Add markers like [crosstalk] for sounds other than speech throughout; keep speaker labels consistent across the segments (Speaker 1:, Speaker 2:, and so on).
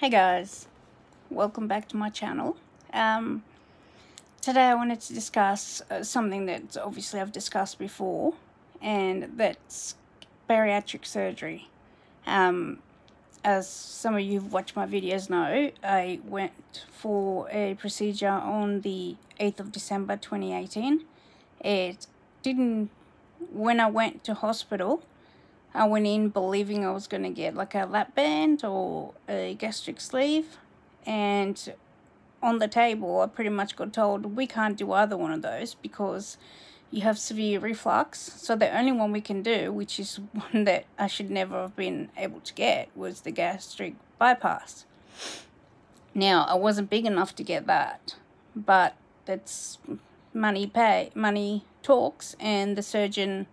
Speaker 1: Hey guys, welcome back to my channel. Um, today I wanted to discuss uh, something that obviously I've discussed before, and that's bariatric surgery. Um, as some of you who've watched my videos know, I went for a procedure on the 8th of December 2018. It didn't, when I went to hospital, I went in believing I was going to get like a lap band or a gastric sleeve and on the table I pretty much got told we can't do either one of those because you have severe reflux so the only one we can do which is [laughs] one that I should never have been able to get was the gastric bypass. Now I wasn't big enough to get that but that's money pay money talks and the surgeon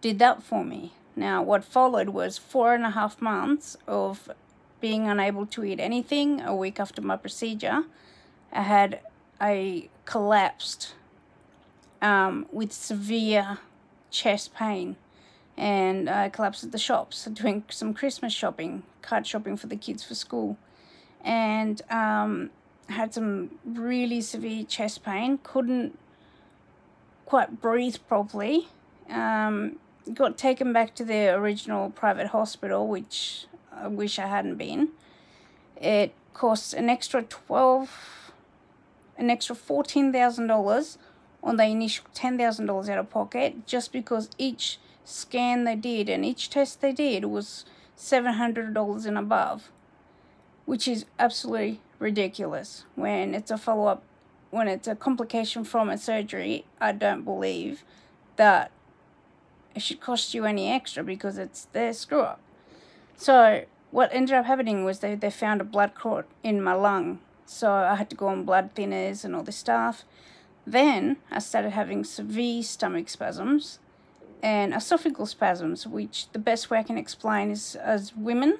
Speaker 1: did that for me now, what followed was four and a half months of being unable to eat anything. A week after my procedure, I had I collapsed um, with severe chest pain, and I collapsed at the shops doing some Christmas shopping, card shopping for the kids for school, and um, had some really severe chest pain. Couldn't quite breathe properly. Um, got taken back to the original private hospital, which I wish I hadn't been. It cost an extra 12, an extra $14,000 on the initial $10,000 out of pocket just because each scan they did and each test they did was $700 and above, which is absolutely ridiculous when it's a follow-up, when it's a complication from a surgery, I don't believe that it should cost you any extra because it's their screw up. So what ended up happening was they, they found a blood clot in my lung. So I had to go on blood thinners and all this stuff. Then I started having severe stomach spasms and esophageal spasms, which the best way I can explain is as women,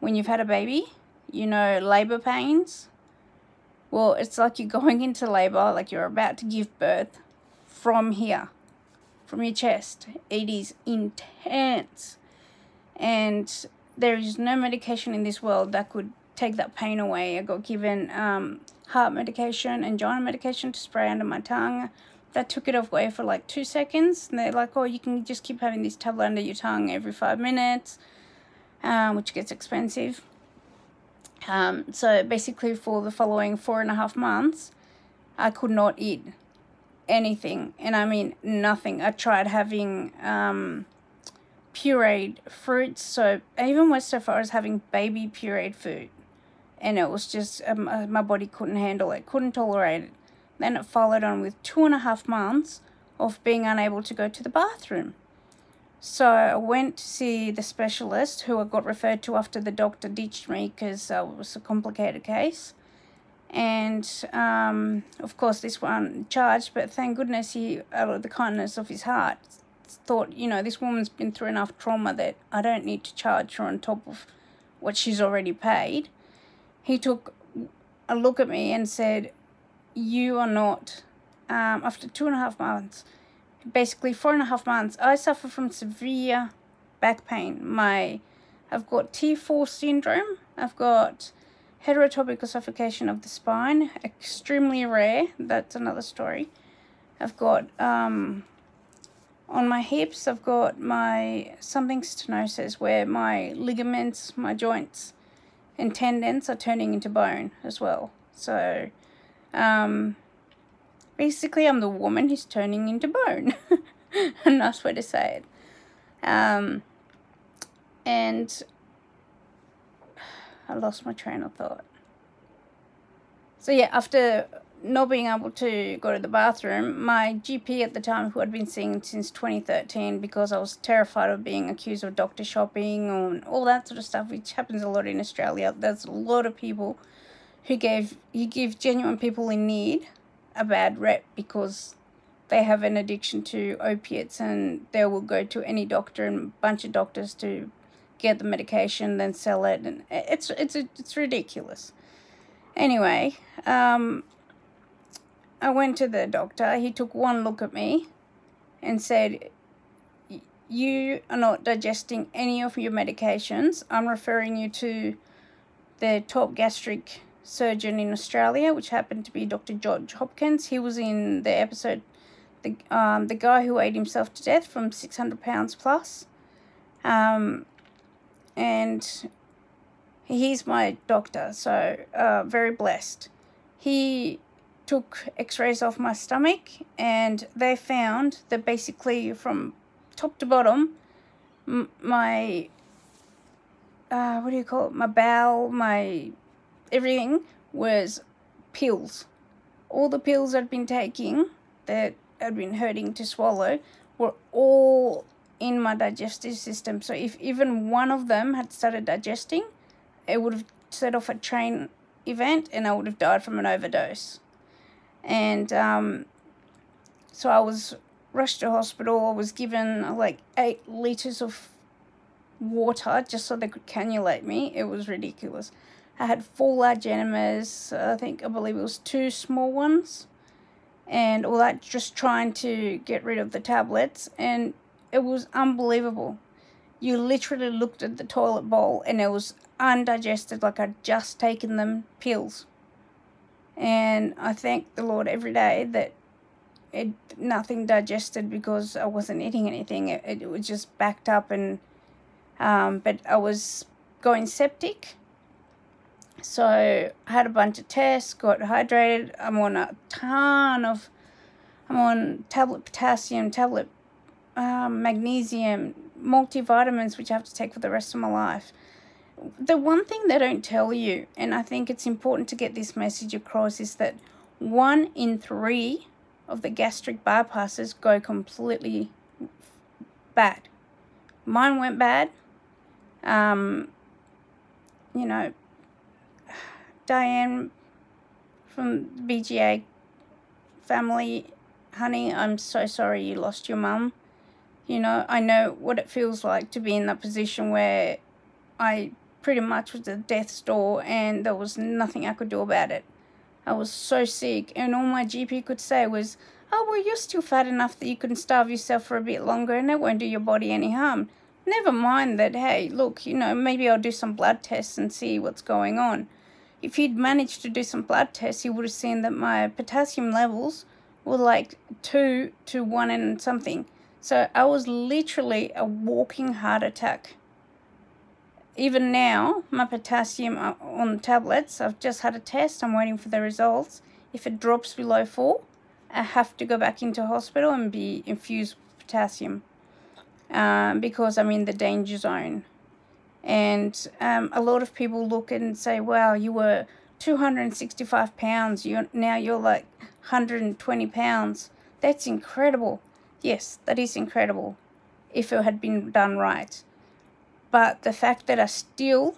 Speaker 1: when you've had a baby, you know, labor pains. Well, it's like you're [laughs] going into labor, like you're about to give birth from here from your chest. It is intense. And there is no medication in this world that could take that pain away. I got given um, heart medication, angina medication to spray under my tongue. That took it away for like two seconds. And they're like, oh, you can just keep having this tablet under your tongue every five minutes, um, which gets expensive. Um, so basically for the following four and a half months, I could not eat anything and I mean nothing. I tried having um, pureed fruits so I even went so far as having baby pureed food and it was just um, uh, my body couldn't handle it, couldn't tolerate it. Then it followed on with two and a half months of being unable to go to the bathroom. So I went to see the specialist who I got referred to after the doctor ditched me because uh, it was a complicated case and um, of course this one charged but thank goodness he out of the kindness of his heart thought you know this woman's been through enough trauma that i don't need to charge her on top of what she's already paid. He took a look at me and said you are not um, after two and a half months. Basically four and a half months i suffer from severe back pain. My i've got t4 syndrome. I've got heterotopic ossification of the spine, extremely rare. That's another story. I've got, um, on my hips, I've got my something stenosis where my ligaments, my joints and tendons are turning into bone as well. So, um, basically I'm the woman who's turning into bone. [laughs] A nice way to say it. Um, and I lost my train of thought. So yeah, after not being able to go to the bathroom, my GP at the time, who I'd been seeing since 2013 because I was terrified of being accused of doctor shopping and all that sort of stuff, which happens a lot in Australia. There's a lot of people who gave you give genuine people in need a bad rep because they have an addiction to opiates and they will go to any doctor and bunch of doctors to get the medication, then sell it, and it's it's it's ridiculous. Anyway, um, I went to the doctor. He took one look at me, and said, "You are not digesting any of your medications. I'm referring you to the top gastric surgeon in Australia, which happened to be Dr. George Hopkins. He was in the episode, the um, the guy who ate himself to death from six hundred pounds plus, um, and he's my doctor, so uh, very blessed. He took X-rays off my stomach, and they found that basically from top to bottom, my uh, what do you call it? My bowel, my everything was pills. All the pills I'd been taking that had been hurting to swallow were all in my digestive system. So if even one of them had started digesting, it would have set off a train event and I would have died from an overdose. And um, so I was rushed to hospital. I was given like eight liters of water just so they could cannulate me. It was ridiculous. I had four large enemas. I think I believe it was two small ones, and all that just trying to get rid of the tablets, and it was unbelievable. You literally looked at the toilet bowl and it was undigested, like I'd just taken them pills. And I thank the Lord every day that it nothing digested because I wasn't eating anything. It, it was just backed up and um, but I was going septic. So I had a bunch of tests, got hydrated. I'm on a ton of, I'm on tablet potassium, tablet um, magnesium, multivitamins, which I have to take for the rest of my life. The one thing they don't tell you, and I think it's important to get this message across, is that one in three of the gastric bypasses go completely bad. Mine went bad um, you know, Diane from BGA family, honey, I'm so sorry you lost your mum. You know, I know what it feels like to be in that position where I pretty much was at death's door and there was nothing I could do about it. I was so sick, and all my GP could say was, Oh, well, you're still fat enough that you can starve yourself for a bit longer and it won't do your body any harm. Never mind that, hey, look, you know, maybe I'll do some blood tests and see what's going on. If he'd managed to do some blood tests, he would have seen that my potassium levels were like 2 to 1 and something. So I was literally a walking heart attack. Even now, my potassium uh, on tablets, I've just had a test, I'm waiting for the results. If it drops below 4, I have to go back into hospital and be infused with potassium um, because I'm in the danger zone. And um, a lot of people look and say, wow, you were 265 pounds, you're, now you're like 120 pounds. That's incredible. Yes, that is incredible if it had been done right. But the fact that I still,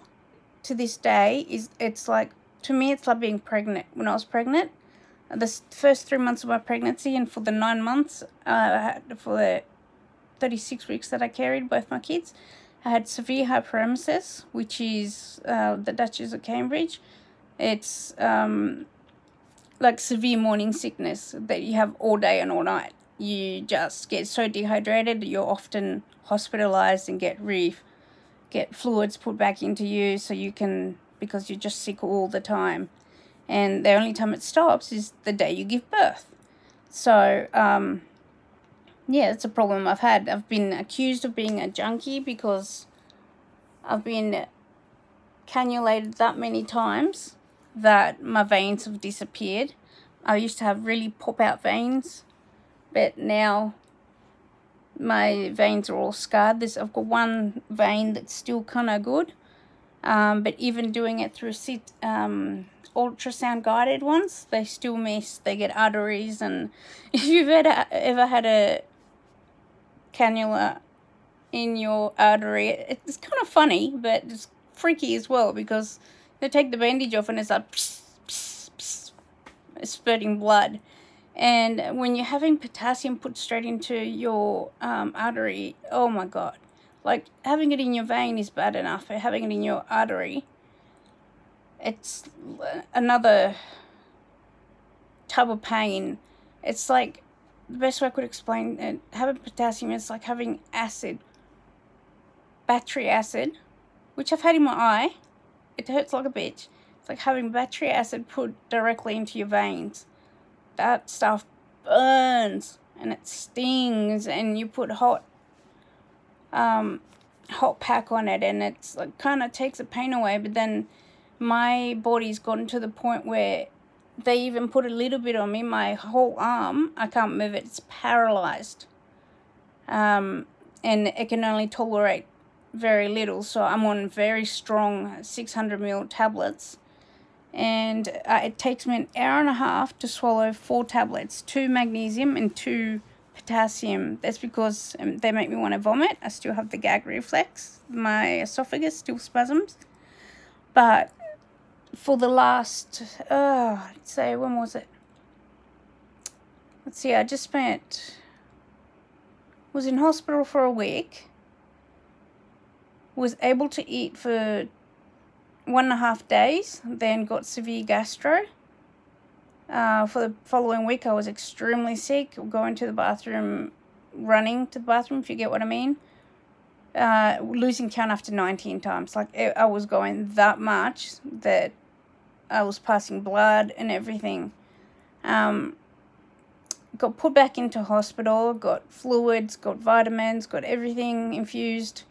Speaker 1: to this day, is it's like, to me, it's like being pregnant. When I was pregnant, the first three months of my pregnancy and for the nine months, uh, for the 36 weeks that I carried both my kids. I had severe hyperemesis, which is uh, the Duchess of Cambridge. It's um, like severe morning sickness that you have all day and all night. You just get so dehydrated, you're often hospitalized and get re get fluids put back into you so you can because you're just sick all the time. And the only time it stops is the day you give birth. So um, yeah, it's a problem I've had. I've been accused of being a junkie because I've been cannulated that many times that my veins have disappeared. I used to have really pop out veins, but now my veins are all scarred. This I've got one vein that's still kind of good, um, but even doing it through sit, um, ultrasound guided ones, they still miss. They get arteries, and [laughs] if you've ever ever had a cannula in your artery. It's kind of funny, but it's freaky as well because they take the bandage off and it's like pss, pss, pss, spurting blood. And when you're having potassium put straight into your um, artery, oh my god. Like, having it in your vein is bad enough, but having it in your artery, it's another tub of pain. It's like the best way I could explain it, having potassium is like having acid, battery acid, which I've had in my eye, it hurts like a bitch. It's like having battery acid put directly into your veins. That stuff burns and it stings and you put hot um hot pack on it and it's like kind of takes the pain away but then my body's gotten to the point where they even put a little bit on me my whole arm i can't move it it's paralyzed. Um and it can only tolerate very little so i'm on very strong 600 ml tablets and uh, it takes me an hour and a half to swallow four tablets two magnesium and two potassium. That's because um, they make me want to vomit. I still have the gag reflex. My esophagus still spasms. But for the last, uh, I'd say, when was it? Let's see, I just spent, was in hospital for a week. Was able to eat for one and a half days. Then got severe gastro uh, for the following week, I was extremely sick, going to the bathroom, running to the bathroom, if you get what I mean. Uh, losing count after 19 times. Like, it, I was going that much that I was passing blood and everything. Um, got put back into hospital, got fluids, got vitamins, got everything infused.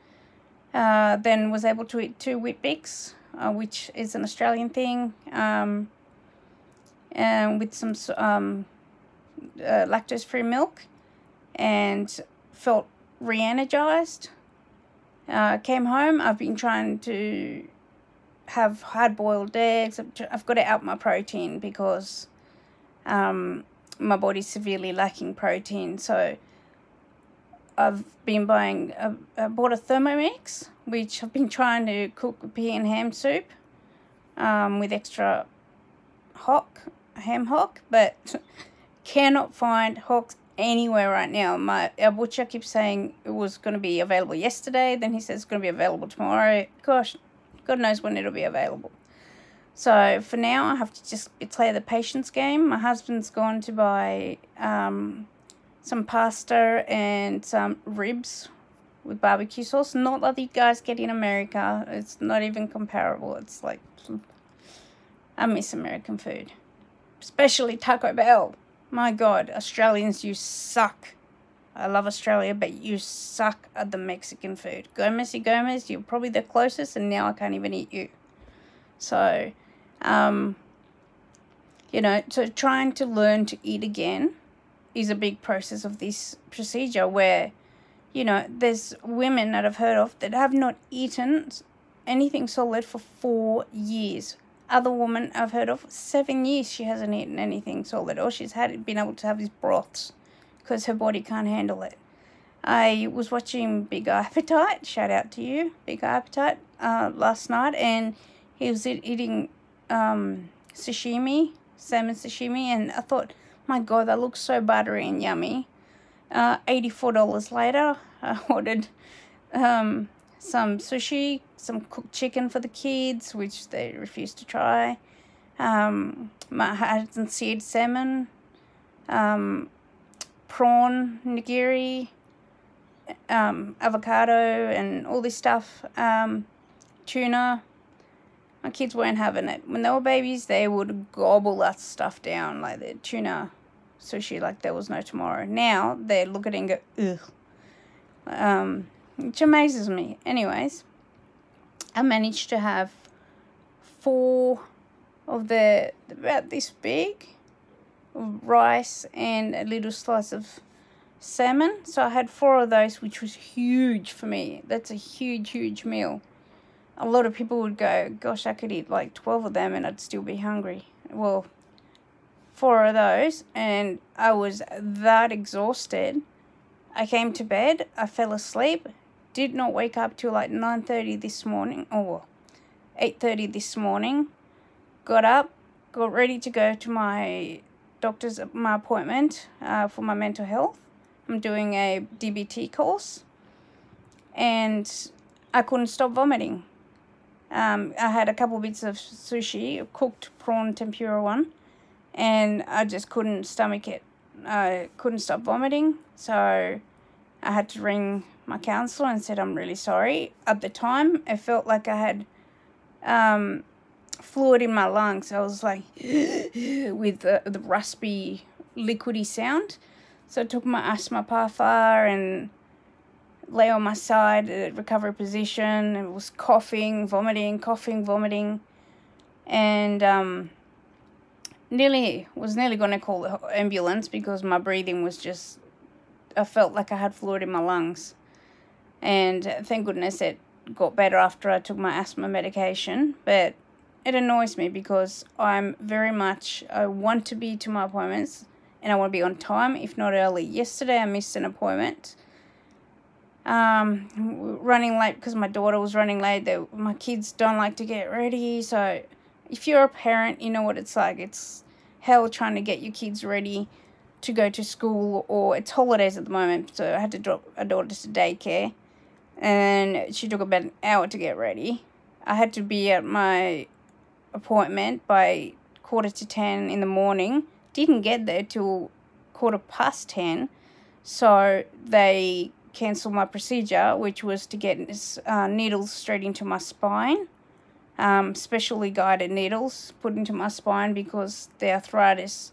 Speaker 1: Uh, then was able to eat two Weet-Bix, uh, which is an Australian thing. Um, and with some um, uh, lactose-free milk and felt re-energized. Uh, came home, I've been trying to have hard-boiled eggs. I've got to out my protein because um, my body's severely lacking protein. So I've been buying, uh, I bought a Thermomix, which I've been trying to cook a pea and ham soup um, with extra hock ham hock, but [laughs] cannot find hocks anywhere right now. My our butcher keeps saying it was going to be available yesterday. Then he says it's going to be available tomorrow. Gosh, God knows when it'll be available. So for now, I have to just play the patience game. My husband's gone to buy um, some pasta and some ribs with barbecue sauce. Not like you guys get in America. It's not even comparable. It's like I miss American food especially Taco Bell. My God, Australians, you suck. I love Australia, but you suck at the Mexican food. Guzman y Gomez, you're probably the closest, and now I can't even eat you. So, um, you know, so trying to learn to eat again is a big process of this procedure where, you know, there's women that I've heard of that have not eaten anything solid for four years other woman I've heard of, seven years she hasn't eaten anything solid, or she's had been able to have these broths because her body can't handle it. I was watching Big Appetite, shout out to you, Big Appetite, uh, last night, and he was eating um, sashimi, salmon sashimi, and I thought, my god, that looks so buttery and yummy. Uh, $84 later, I [laughs] ordered um, some sushi, some cooked chicken for the kids, which they refused to try. Um, I had some seared salmon, um, prawn nigiri, um, avocado, and all this stuff. Um, tuna. My kids weren't having it. When they were babies, they would gobble that stuff down, like the tuna sushi, like there was no tomorrow. Now they look at it and go, ugh. Um, which amazes me. Anyways, I managed to have four of the about this big rice and a little slice of salmon. So I had four of those, which was huge for me. That's a huge, huge meal. A lot of people would go, gosh, I could eat like 12 of them and I'd still be hungry. Well, four of those, and I was that exhausted. I came to bed, I fell asleep, did not wake up till like 9.30 this morning or 8.30 this morning. Got up, got ready to go to my doctor's my appointment uh, for my mental health. I'm doing a DBT course and I couldn't stop vomiting. Um, I had a couple bits of sushi, cooked prawn tempura one, and I just couldn't stomach it. I couldn't stop vomiting, so I had to ring my counselor and said, I'm really sorry. At the time, it felt like I had um, fluid in my lungs. I was like, [gasps] with the, the raspy, liquidy sound. So I took my asthma puffer and lay on my side at recovery position and was coughing, vomiting, coughing, vomiting. And um, nearly was nearly going to call the ambulance because my breathing was just I felt like I had fluid in my lungs. And thank goodness it got better after I took my asthma medication, but it annoys me because I'm very much I want to be to my appointments and I want to be on time if not early. Yesterday I missed an appointment. Um, running late because my daughter was running late. That my kids don't like to get ready, so if you're a parent, you know what it's like. It's hell trying to get your kids ready to go to school or it's holidays at the moment so I had to drop a daughter to daycare and she took about an hour to get ready. I had to be at my appointment by quarter to ten in the morning. Didn't get there till quarter past ten so they cancelled my procedure which was to get uh, needles straight into my spine um, specially guided needles put into my spine because the arthritis,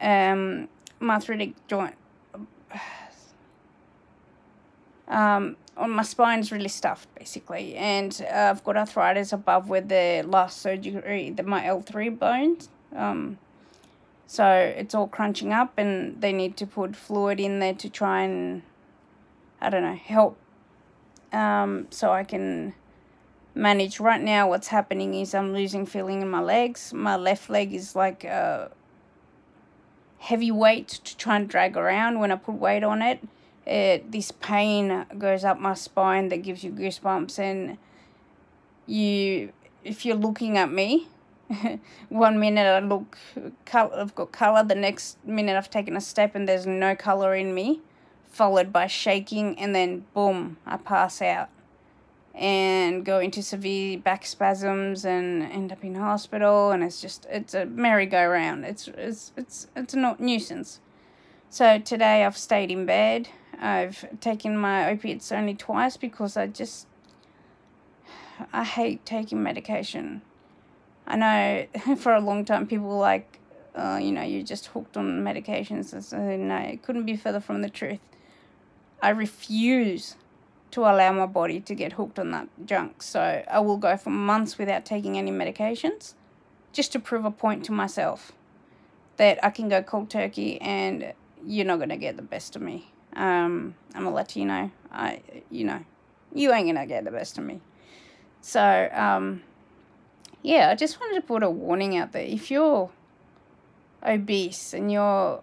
Speaker 1: um, my arthritic joint, [sighs] um, on my spine is really stuffed basically, and uh, I've got arthritis above where the last surgery, the my L three bones. Um, so it's all crunching up, and they need to put fluid in there to try and, I don't know, help. Um, so I can manage. Right now, what's happening is I'm losing feeling in my legs. My left leg is like a heavy weight to try and drag around when I put weight on it. It this pain goes up my spine that gives you goosebumps and you if you're looking at me [laughs] one minute I look color I've got color the next minute I've taken a step and there's no color in me followed by shaking and then boom I pass out and go into severe back spasms and end up in hospital and it's just it's a merry-go-round. It's it's it's it's a nuisance. So today i've stayed in bed. I've taken my opiates only twice because i just i hate taking medication. I know [laughs] for a long time people were like uh, you know you're just hooked on medications. And so no it couldn't be further from the truth i refuse to allow my body to get hooked on that junk. So I will go for months without taking any medications just to prove a point to myself that I can go cold turkey and you're not going to get the best of me. Um, I'm a Latino. I, you know, you ain't going to get the best of me. So, um, yeah, I just wanted to put a warning out there. If you're obese and you're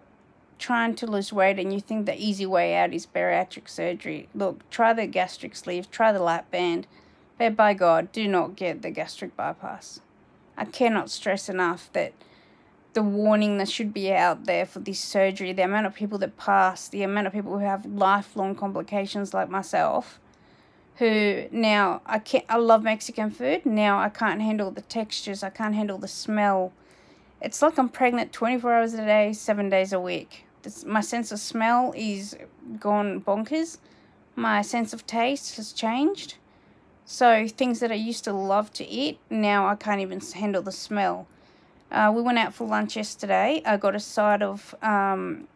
Speaker 1: trying to lose weight and you think the easy way out is bariatric surgery, look, try the gastric sleeve, try the lap band, but by God, do not get the gastric bypass. I cannot stress enough that the warning that should be out there for this surgery, the amount of people that pass, the amount of people who have lifelong complications like myself, who now I can't I love Mexican food, now I can't handle the textures, I can't handle the smell. It's like I'm pregnant 24 hours a day, 7 days a week this, my sense of smell is gone bonkers. My sense of taste has changed. So things that I used to love to eat, now I can't even handle the smell. Uh, we went out for lunch yesterday. I got a side of, um,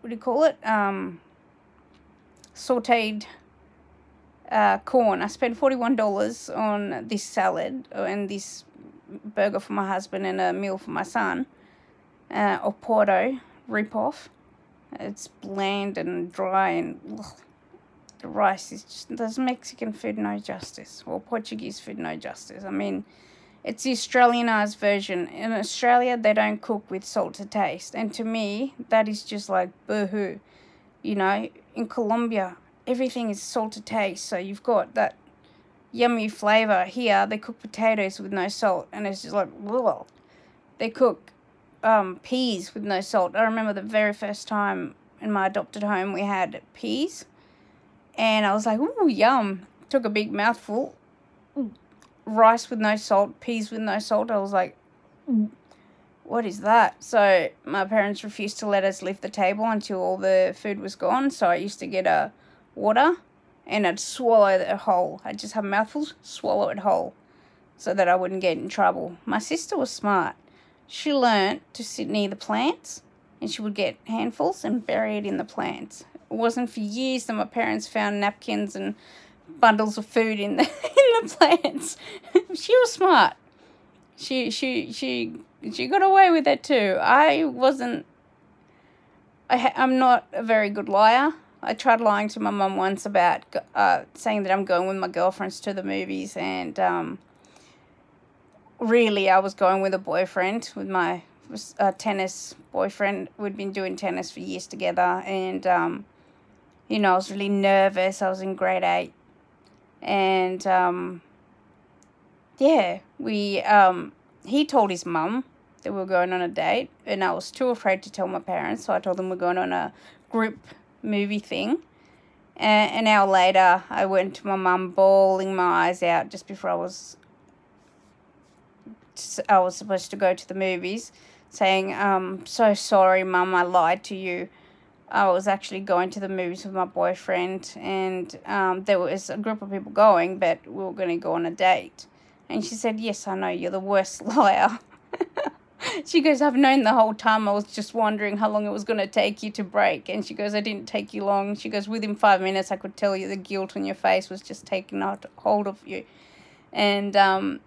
Speaker 1: what do you call it? Um, sauteed uh, corn. I spent $41 on this salad and this burger for my husband and a meal for my son uh, Oporto ripoff. It's bland and dry and ugh, the rice is just does Mexican food no justice or Portuguese food no justice. I mean, it's the Australianized version. In Australia, they don't cook with salt to taste, and to me, that is just like boohoo. You know, in Colombia, everything is salt to taste, so you've got that yummy flavor. Here, they cook potatoes with no salt, and it's just like, whoa. They cook um, peas with no salt. I remember the very first time in my adopted home we had peas. And I was like, ooh, yum. Took a big mouthful. Rice with no salt, peas with no salt. I was like, what is that? So my parents refused to let us leave the table until all the food was gone. So I used to get a water and I'd swallow it whole. I'd just have mouthfuls, swallow it whole. so that I wouldn't get in trouble. My sister was smart. She learnt to sit near the plants and she would get handfuls and bury it in the plants. It wasn't for years that my parents found napkins and bundles of food in the [laughs] in the plants. [laughs] she was smart. She she she she got away with it too. I wasn't. I I'm not a very good liar. I tried lying to my mum once about uh, saying that I'm going with my girlfriends to the movies, and um, really I was going with a boyfriend, with my uh, tennis boyfriend. We'd been doing tennis for years together, and um, you know I was really nervous. I was in grade eight, and um, yeah, we um, he told his mum that we were going on a date, and I was too afraid to tell my parents, so I told them we're going on a group movie thing. And an hour later, I went to my mum, bawling my eyes out just before I was I was supposed to go to the movies, saying, um, "So sorry, mum, I lied to you." I was actually going to the movies with my boyfriend, and um, there was a group of people going, but we were going to go on a date. And she said, Yes, I know, you're the worst [laughs] liar. she goes, I've known the whole time. I was just wondering how long it was going to take you to break. And she goes, I didn't take you long. She goes, Within five minutes, I could tell you the guilt on your face was just taking hold of you. And um,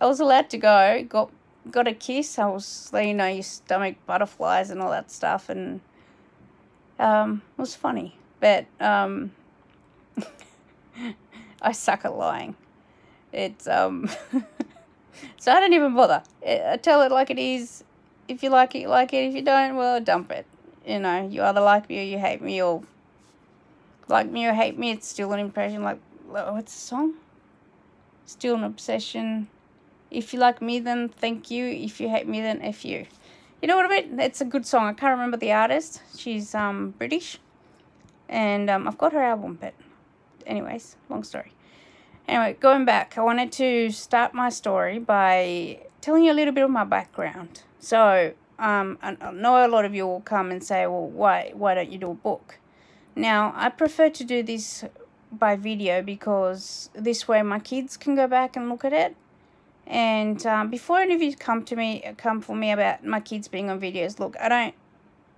Speaker 1: I was allowed to go, got got a kiss. I was, you know, your stomach butterflies and all that stuff. And um, it was funny. But um, [laughs] I suck at lying. It's, um, [laughs] so I don't even bother. I tell it like it is. If you like it, you like it. If you don't, well, dump it. You know, you either like me or you hate me, or like me or hate me. It's still an impression. Like, what's the song? Still an obsession. If you like me, then thank you. If you hate me, then F you. You know what I mean? It's a good song. I can't remember the artist. She's um British. And um, I've got her album, but anyways, long story. Anyway, going back, I wanted to start my story by telling you a little bit of my background. So, um, I know a lot of you will come and say, well, why, why don't you do a book? Now, I prefer to do this by video because this way my kids can go back and look at it. And um, before any of you come to me, come for me about my kids being on videos, look, I don't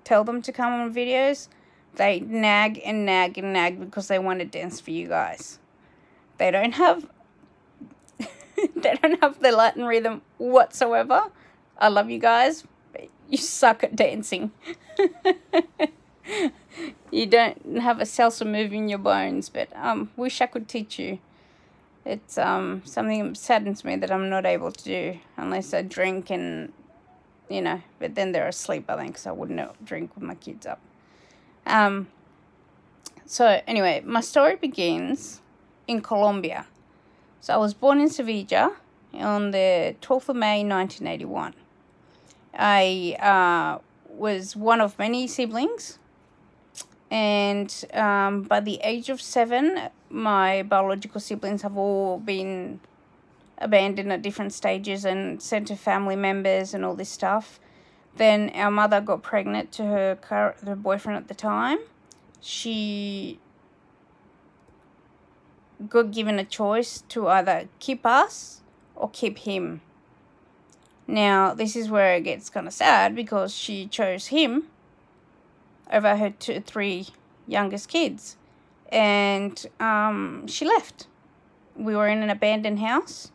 Speaker 1: tell them to come on videos. They nag and nag and nag because they want to dance for you guys. They don't have [laughs] they don't have the Latin rhythm whatsoever. I love you guys, but you suck at dancing. [laughs] you don't have a salsa move in your bones, but um wish I could teach you. It's um something saddens me that I'm not able to do unless I drink and you know, but then they're asleep I think, so I wouldn't drink with my kids up. Um so anyway, my story begins in Colombia. So I was born in Sevilla on the 12th of May 1981. I uh, was one of many siblings and um, by the age of seven my biological siblings have all been abandoned at different stages and sent to family members and all this stuff. Then our mother got pregnant to her, car- her boyfriend at the time. She got given a choice to either keep us or keep him. Now, this is where it gets kind of sad because she chose him over her two, three youngest kids. And um, she left. We were in an abandoned house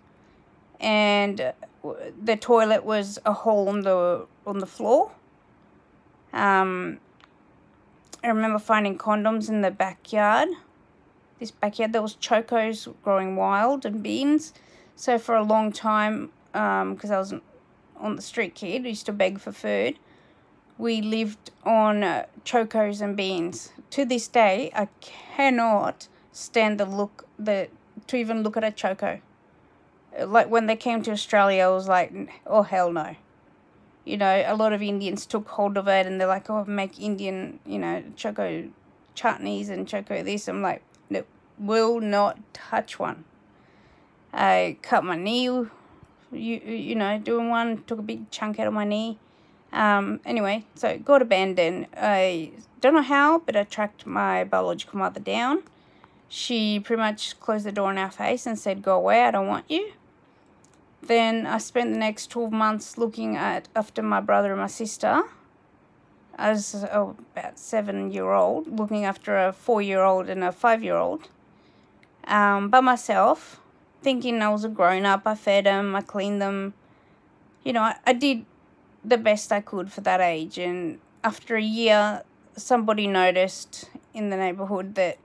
Speaker 1: and the toilet was a hole on the on the floor. Um, I remember finding condoms in the backyard this backyard. There was chocos growing wild and beans. So for a long time, because um, I was on the street kid, used to beg for food, we lived on uh, chocos and beans. To this day, I cannot stand the look, the to even look at a choco. Like when they came to Australia, I was like, oh hell no. You know, a lot of Indians took hold of it and they're like, oh, make Indian, you know, choco chutneys and choco this. I'm like, no, will not touch one. I cut my knee, you, you know, doing one, took a big chunk out of my knee. Um, anyway, so got abandoned. I don't know how, but I tracked my biological mother down. She pretty much closed the door in our face and said, go away, I don't want you. then I spent the next 12 months looking at after my brother and my sister as oh, about seven year old, looking after a four year old and a five year old um, by myself, thinking I was a grown up. I fed them, I cleaned them. You know, I, I did the best I could for that age. And after a year, somebody noticed in the neighborhood that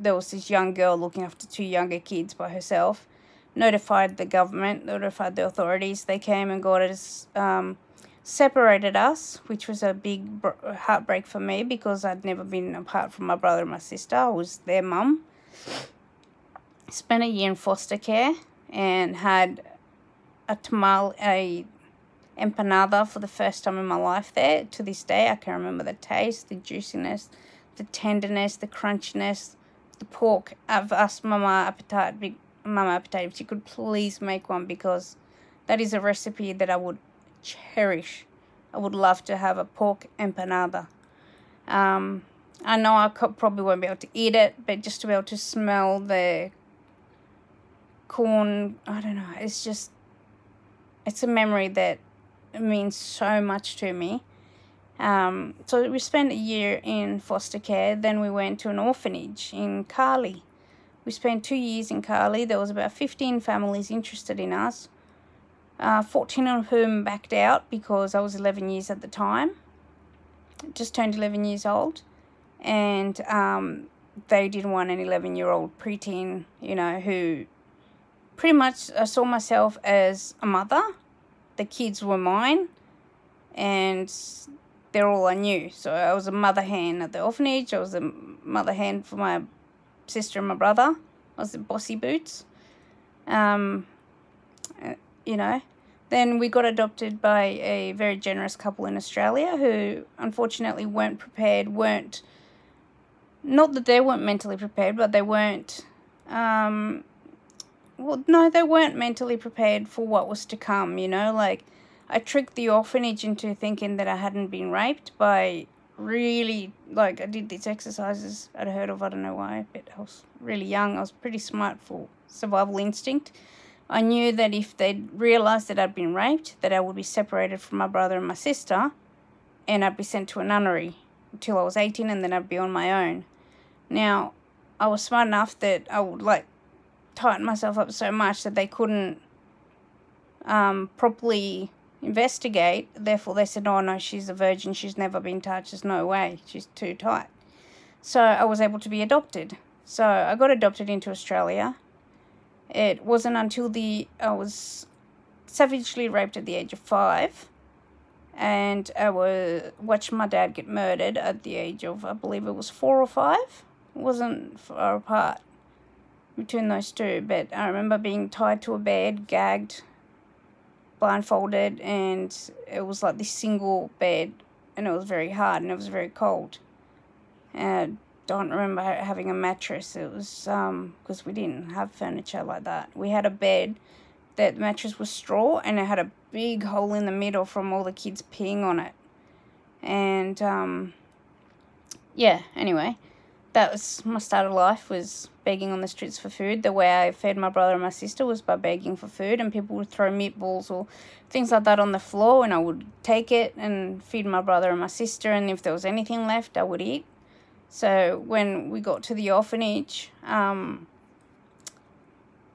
Speaker 1: there was this young girl looking after two younger kids by herself. Notified the government, notified the authorities. They came and got us, um, separated us, which was a big heartbreak for me because I'd never been apart from my brother and my sister. I was their mum. Spent a year in foster care and had a tamal, a empanada for the first time in my life there. To this day, I can remember the taste, the juiciness, the tenderness, the crunchiness, the pork. I've asked Mama Appetite, Mama Appetite, if she could please make one because that is a recipe that I would cherish. I would love to have a pork empanada. Um, I know I could, probably won't be able to eat it, but just to be able to smell the corn, I don't know, it's just, it's a memory that means so much to me. Um, so we spent a year in foster care. Then we went to an orphanage in Cali. We spent two years in Cali. There was about 15 families interested in us. Uh, 14 of whom backed out because I was 11 years at the time. Just turned 11 years old. And um, they didn't want an 11 year old preteen, you know, who pretty much I saw myself as a mother the kids were mine and they're all I knew. So I was a mother hen at the orphanage. I was a mother hen for my sister and my brother. I was the bossy boots. Um, uh, you know, then we got adopted by a very generous couple in Australia who unfortunately weren't prepared, weren't, not that they weren't mentally prepared, but they weren't um, well, no, they weren't mentally prepared for what was to come, you know, like I tricked the orphanage into thinking that I hadn't been raped by really, like, I did these exercises I'd heard of, I don't know why, but I was really young, I was pretty smart for survival instinct. I knew that if they'd realised that I'd been raped, that I would be separated from my brother and my sister, and I'd be sent to a nunnery until I was 18, and then I'd be on my own. Now, I was smart enough that I would, like, tightened myself up so much that they couldn't um, properly investigate. Therefore, they said, oh no, she's a virgin, she's never been touched, there's no way, she's too tight. So I was able to be adopted. So I got adopted into Australia. It wasn't until the I was savagely raped at the age of five and I was watched my dad get murdered at the age of I believe it was four or five. It wasn't far apart between those two, but I remember being tied to a bed, gagged, blindfolded, and it was like this single bed, and it was very hard and it was very cold. And I don't remember having a mattress. It was um because we didn't have furniture like that. We had a bed that the mattress was straw and it had a big hole in the middle from all the kids peeing on it. And um yeah, anyway that was my start of life was begging on the streets for food. The way I fed my brother and my sister was by begging for food and people would throw meatballs or things like that on the floor and I would take it and feed my brother and my sister and if there was anything left I would eat. So when we got to the orphanage, um,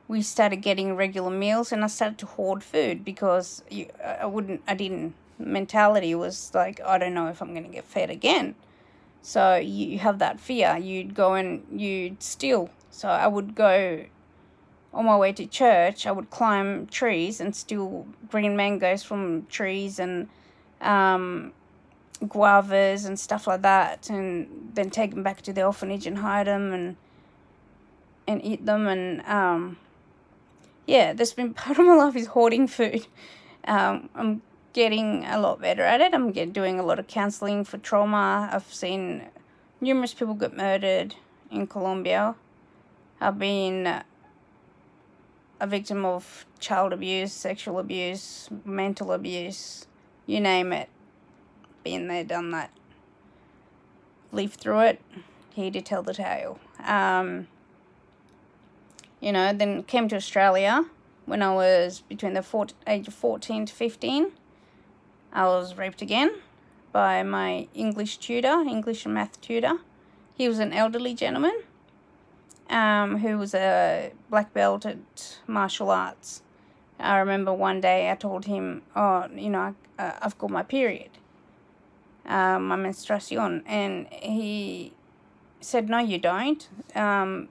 Speaker 1: we started getting regular meals and I started to hoard food because you, I wouldn't, I didn't, mentality was like, I don't know if I'm going to get fed again. So you have that fear. You'd go and you'd steal. So I would go on my way to church. I would climb trees and steal green mangoes from trees and um, guavas and stuff like that, and then take them back to the orphanage and hide them and and eat them. And um, yeah, there's been [laughs] part of my life is hoarding food. Um, I'm getting a lot better at it. I'm get, doing a lot of counseling for trauma. I've seen numerous people get murdered in Colombia. I've been a victim of child abuse, sexual abuse, mental abuse, you name it. Been there, done that. Lived through it. Here to tell the tale. Um, you know, then came to Australia when I was between the age of 14 to 15. I was raped again by my English tutor, English and math tutor. He was an elderly gentleman um, who was a black belt at martial arts. I remember one day I told him, oh, you know, uh, I've got my period, uh, my menstruation. And he said, no, you don't. Um,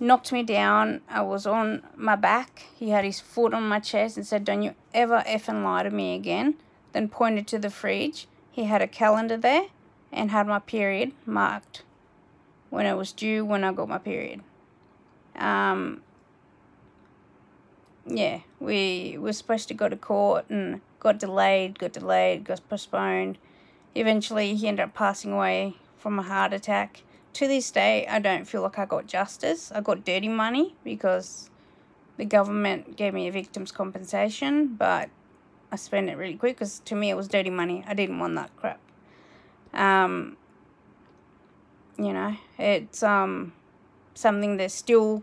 Speaker 1: knocked me down. I was on my back. He had his foot on my chest and said, don't you ever effing lie to me again. Then pointed to the fridge. He had a calendar there and had my period marked when it was due when I got my period. Um, yeah, we were supposed to go to court and got delayed, got delayed, got postponed. Eventually, he ended up passing away from a heart attack. To this day, I don't feel like I got justice. I got dirty money because the government gave me a victim's compensation, but I spent it really quick because to me it was dirty money. I didn't want that crap. Um, you know, it's um something that still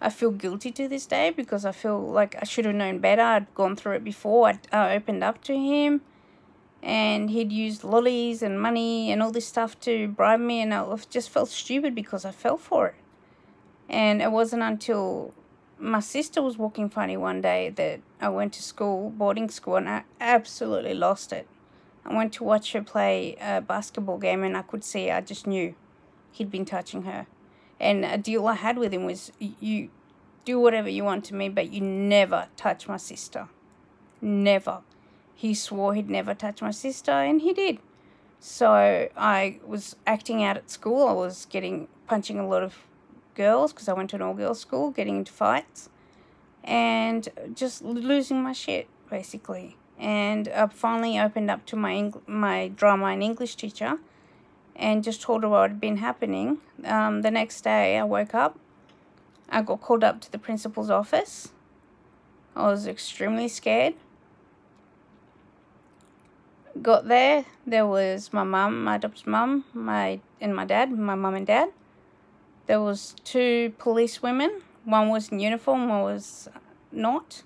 Speaker 1: I feel guilty to this day because I feel like I should have known better. I'd gone through it before. I'd, I opened up to him and he'd used lollies and money and all this stuff to bribe me and I just felt stupid because I fell for it. And it wasn't until my sister was walking funny one day that I went to school, boarding school, and I absolutely lost it. I went to watch her play a basketball game and I could see, I just knew he'd been touching her. And a deal I had with him was you do whatever you want to me, but you never touch my sister. Never. He swore he'd never touch my sister, and he did. So I was acting out at school. I was getting punching a lot of girls because I went to an all girls school, getting into fights, and just losing my shit basically. And I finally opened up to my Eng my drama and English teacher, and just told her what had been happening. Um, the next day, I woke up. I got called up to the principal's office. I was extremely scared. Got there, there was my mum, my adopted mum, my and my dad, my mum and dad. There was two police women. One was in uniform, one was not.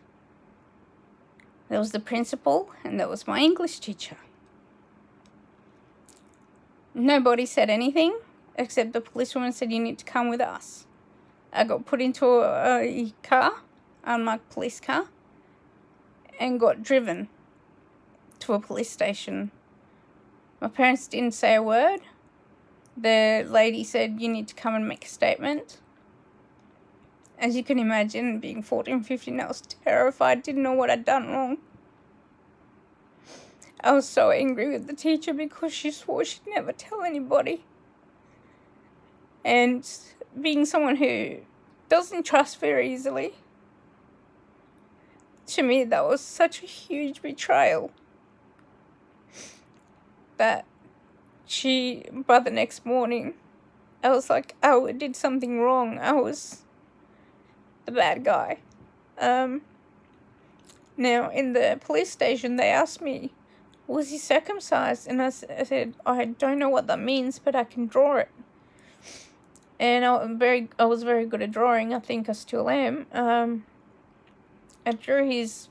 Speaker 1: There was the principal, and there was my English teacher. Nobody said anything except the policewoman said, You need to come with us. I got put into a, a car, unmarked police car, and got driven to a police station. My parents didn't say a word. The lady said, You need to come and make a statement. As you can imagine, being 14, 15, I was terrified, didn't know what I'd done wrong. I was so angry with the teacher because she swore she'd never tell anybody. And being someone who doesn't trust very easily, to me that was such a huge betrayal that she, by the next morning, I was like, oh, I did something wrong. I was the bad guy. Um, now, in the police station, they asked me was he circumcised? And I, I said, I don't know what that means, but I can draw it. And I, am very, I was very good at drawing. I think I still am. Um, I drew his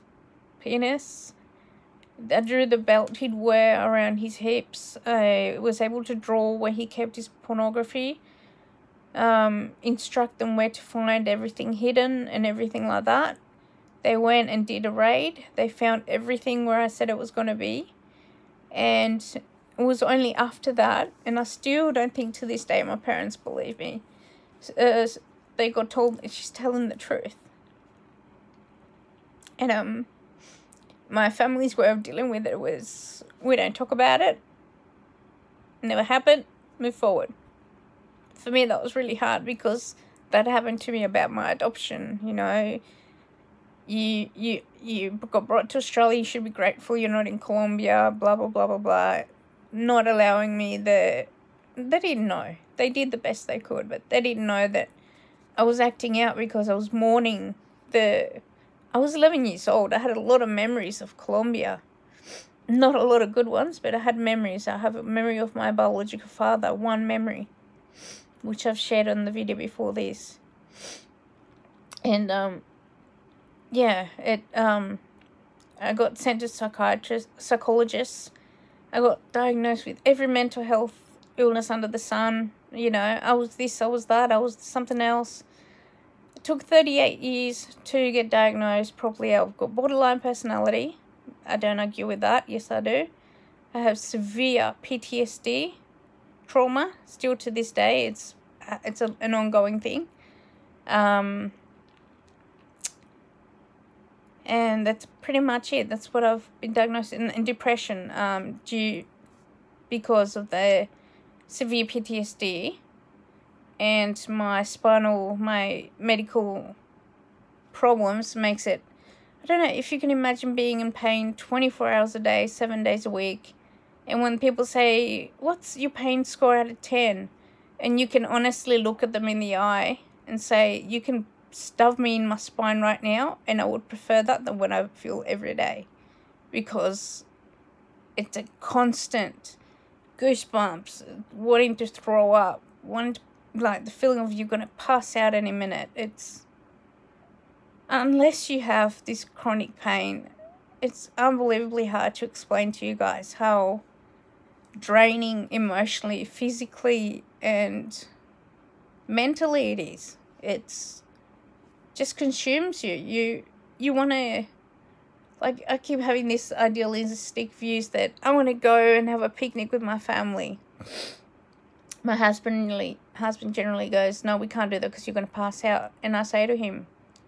Speaker 1: penis. I drew the belt he'd wear around his hips. I was able to draw where he kept his pornography. Um, instruct them where to find everything hidden and everything like that. They went and did a raid. They found everything where I said it was going to be and it was only after that, and I still don't think to this day my parents believe me. Uh, they got told she's telling the truth. And um, my family's way of dealing with it was we don't talk about it. Never happened. Move forward. For me, that was really hard because that happened to me about my adoption. You know, you you you got brought to Australia, you should be grateful you're not in Colombia, blah blah blah blah blah. Not allowing me the they didn't know. They did the best they could, but they didn't know that I was acting out because I was mourning the I was 11 years old. I had a lot of memories of Colombia. Not a lot of good ones, but I had memories. I have a memory of my biological father, one memory, which I've shared on the video before this. And um yeah, it um, I got sent to psychiatrist, psychologists. I got diagnosed with every mental health illness under the sun. You know, I was this, I was that, I was something else. It took 38 years to get diagnosed properly. I've got borderline personality. I don't argue with that. Yes, I do. I have severe PTSD trauma still to this day. It's it's a, an ongoing thing. Um, and that's pretty much it. That's what I've been diagnosed in, in depression um, due because of the severe PTSD and my spinal, my medical problems makes it. I don't know if you can imagine being in pain 24 hours a day, seven days a week. And when people say, What's your pain score out of 10? And you can honestly look at them in the eye and say, You can stub me in my spine right now, and I would prefer that than what I feel every day because it's a constant goosebumps, wanting to throw up, wanting to, like the feeling of you're gonna pass out any minute. It's unless you have this chronic pain, it's unbelievably hard to explain to you guys how draining emotionally, physically, and mentally it is. It's just consumes you. You you want to like I keep having this idealistic views that I want to go and have a picnic with my family. My husband husband generally goes, no, we can't do that because you're going to pass out. And I say to him,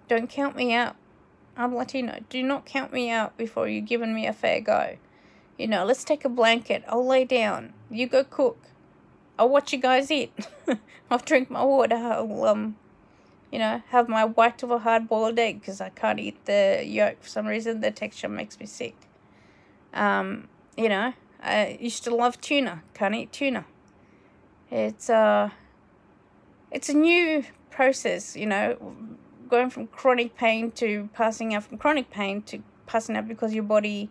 Speaker 1: don't count me out. I'm Latino. Do not count me out before you've given me a fair go. You know, let's take a blanket. I'll lay down. You go cook. I'll watch you guys eat. [laughs] I'll drink my water. I'll um you know, have my white of a hard boiled egg because I can't eat the yolk for some reason. The texture makes me sick. Um, you know, I used to love tuna. Can't eat tuna. It's uh, it's a new process. You know, going from chronic pain to passing out from chronic pain to passing out because your body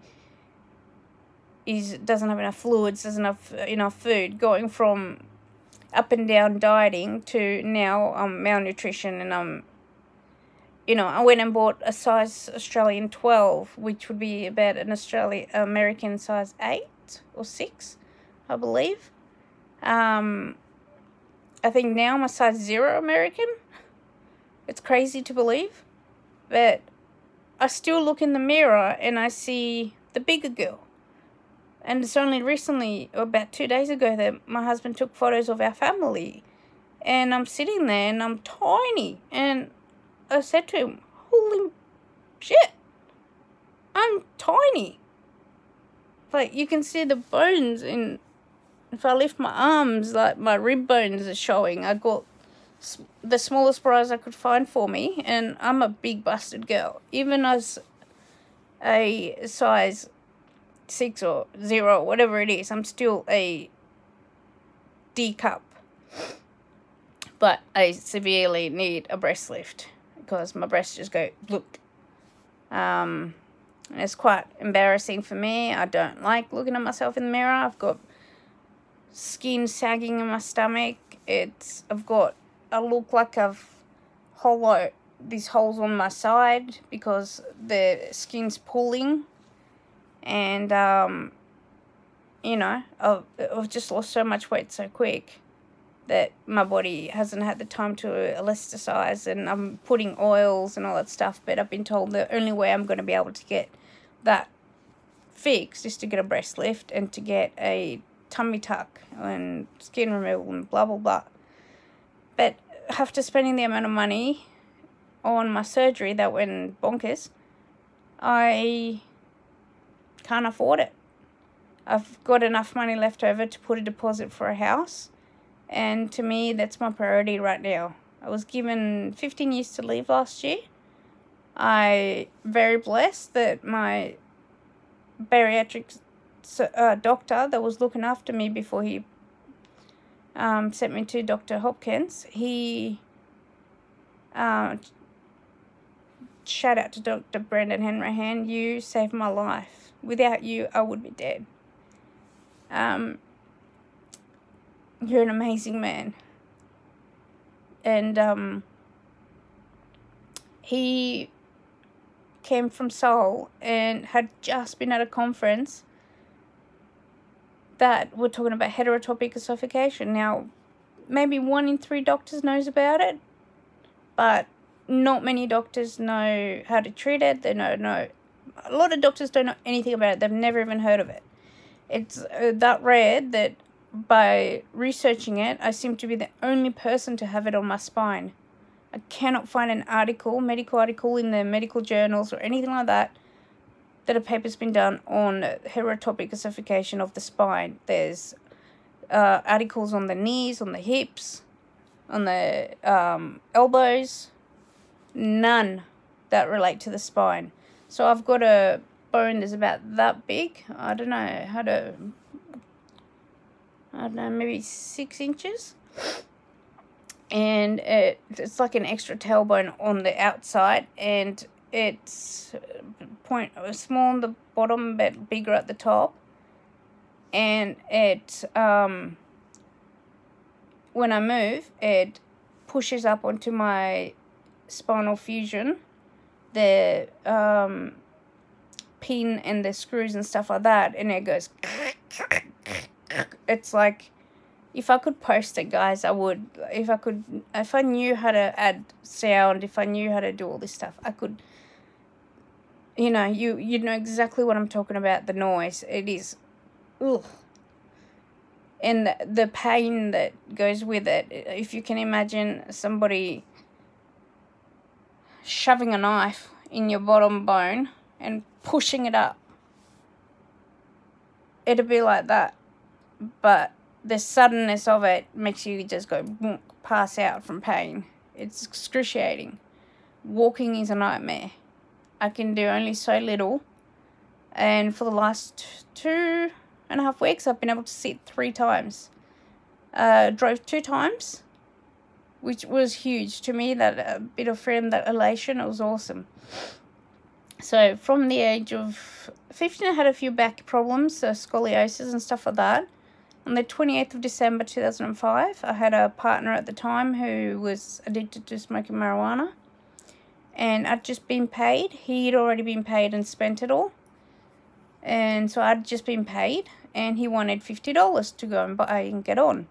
Speaker 1: is doesn't have enough fluids, doesn't have enough food. Going from up and down dieting to now um malnutrition and um you know I went and bought a size Australian 12 which would be about an Australian American size 8 or 6 I believe. Um I think now I'm a size 0 American. It's crazy to believe but I still look in the mirror and I see the bigger girl and it's only recently, about two days ago, that my husband took photos of our family. And I'm sitting there and I'm tiny. And I said to him, Holy shit, I'm tiny. Like, you can see the bones in. If I lift my arms, like my rib bones are showing. I got the smallest bras I could find for me, and I'm a big busted girl. Even as a size six or zero, whatever it is, I'm still a D cup. But I severely need a breast lift because my breasts just go look. Um, and it's quite embarrassing for me. I don't like looking at myself in the mirror. I've got skin sagging in my stomach. It's I've got I look like I've hollow these holes on my side because the skin's pulling and um, you know I've, I've just lost so much weight so quick that my body hasn't had the time to elasticize and I'm putting oils and all that stuff but I've been told the only way I'm going to be able to get that fixed is to get a breast lift and to get a tummy tuck and skin removal and blah blah blah. But after spending the amount of money on my surgery that went bonkers I can't afford it. I've got enough money left over to put a deposit for a house. And to me, that's my priority right now. I was given 15 years to leave last year. I very blessed that my bariatric uh, doctor that was looking after me before he um, sent me to Dr. Hopkins, he uh, shout out to Dr. Brendan Hanrahan, you saved my life. Without you, I would be dead. Um, you're an amazing man. And um, he came from Seoul and had just been at a conference that we're talking about heterotopic esophageal. Now, maybe one in three doctors knows about it, but not many doctors know how to treat it. They don't know. A lot of doctors don't know anything about it. They've never even heard of it. It's uh, that rare that by researching it, I seem to be the only person to have it on my spine. I cannot find an article, medical article in the medical journals or anything like that, that a paper's been done on heterotopic ossification of the spine. There's uh, articles on the knees, on the hips, on the um, elbows, none that relate to the spine. So I've got a bone that's about that big. I don't know how to, I don't know, maybe six inches. And it, it's like an extra tailbone on the outside and it's point small on the bottom but bigger at the top and it um when I move it pushes up onto my spinal fusion the um pin and the screws and stuff like that and it goes it's like if I could post it guys I would. If I could if I knew how to add sound if I knew how to do all this stuff I could you know you you know exactly what I'm talking about the noise. It is ugh. And the, the pain that goes with it if you can imagine somebody shoving a knife in your bottom bone and pushing it up it'd be like that but the suddenness of it makes you just go pass out from pain. It's excruciating. Walking is a nightmare. I can do only so little. And for the last two and a half weeks, I've been able to sit three times. Uh, drove two times, which was huge to me. That a bit of freedom, that elation, it was awesome. So from the age of 15, I had a few back problems, uh, scoliosis and stuff like that. On the 28th of December 2005, I had a partner at the time who was addicted to smoking marijuana. And I'd just been paid. He'd already been paid and spent it all. And so I'd just been paid. And he wanted $50 to go and buy and get on.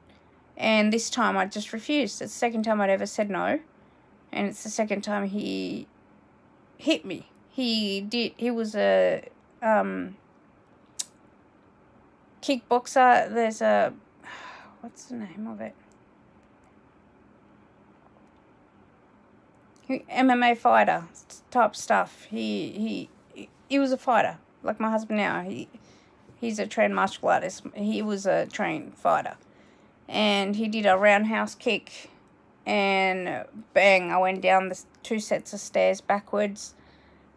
Speaker 1: And this time I just refused. It's the second time I'd ever said no. And it's the second time he hit me. He did, he was a, um, kickboxer. There's a [sighs] what's the name of it? MMA fighter type stuff. He he he was a fighter like my husband now. He he's a trained martial artist. He was a trained fighter, and he did a roundhouse kick, and bang! I went down the two sets of stairs backwards.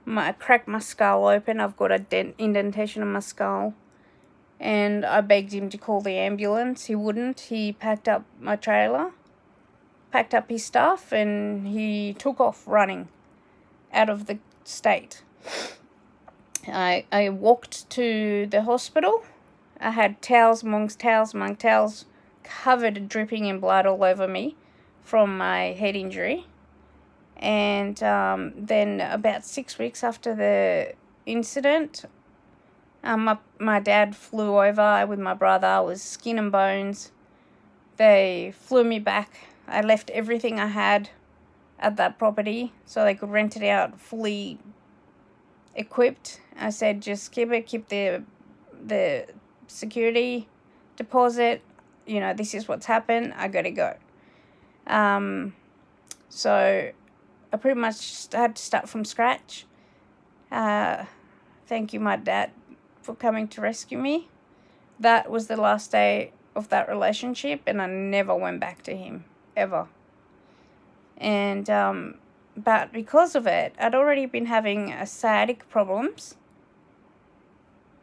Speaker 1: My, I cracked my skull open. I've got a dent indentation in my skull and I begged him to call the ambulance. He wouldn't. He packed up my trailer, packed up his stuff, and he took off running out of the state. I, I walked to the hospital. I had towels amongst towels among towels covered, dripping in blood all over me from my head injury. And um, then about six weeks after the incident, um, my, my dad flew over with my brother. I was skin and bones. They flew me back. I left everything I had at that property so they could rent it out fully equipped. I said, just keep it, keep the the security deposit. You know, this is what's happened. I gotta go. Um, so I pretty much had to start from scratch. Uh, thank you, my dad, for coming to rescue me. That was the last day of that relationship, and I never went back to him ever. And um, but because of it, I'd already been having a sciatic problems.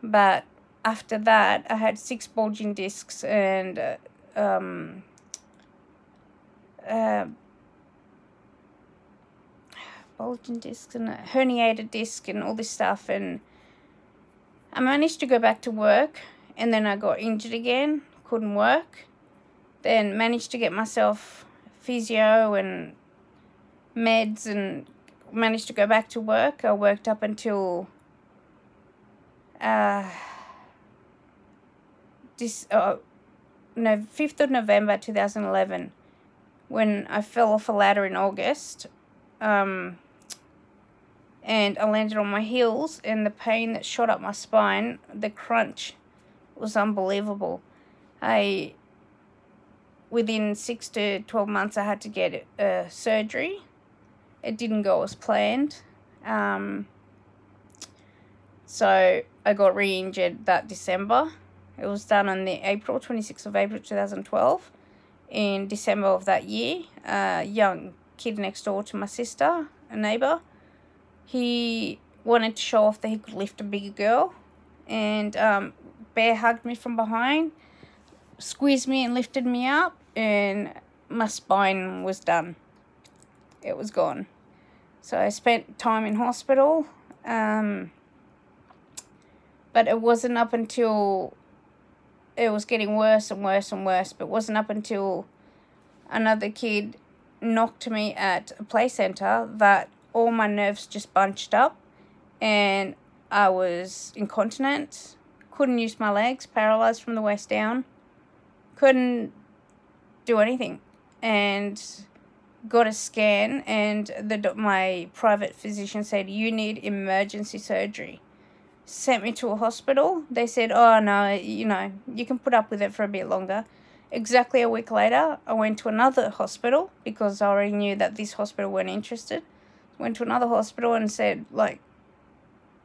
Speaker 1: But after that, I had six bulging discs and uh, um, uh, bulging discs and herniated disc and all this stuff and I managed to go back to work and then I got injured again, couldn't work. Then managed to get myself physio and meds and managed to go back to work. I worked up until uh, this uh, no 5th of November 2011 when I fell off a ladder in August um, and I landed on my heels and the pain that shot up my spine the crunch was unbelievable. I within 6 to 12 months I had to get a surgery. It didn't go as planned um, so I got re-injured that December it was done on the April, 26th of April 2012. In December of that year, a young kid next door to my sister, a neighbour, he wanted to show off that he could lift a bigger girl and um, bear hugged me from behind, squeezed me and lifted me up and my spine was done. It was gone. So I spent time in hospital. Um, but it wasn't up until it was getting worse and worse and worse. But it wasn't up until another kid knocked me at a play center that all my nerves just bunched up and I was incontinent, couldn't use my legs, paralyzed from the waist down, couldn't do anything, and got a scan. And the my private physician said you need emergency surgery sent me to a hospital. They said, oh no, you know, you can put up with it for a bit longer. Exactly a week later, I went to another hospital because I already knew that this hospital weren't interested. Went to another hospital and said, like,